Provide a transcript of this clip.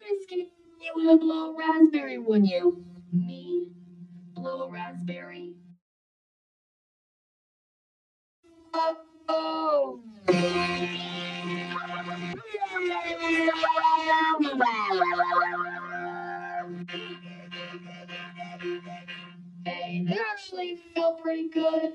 Biscuit, you would blow a raspberry, would you? Me? Blow a raspberry? Uh oh! Hey, that actually felt pretty good.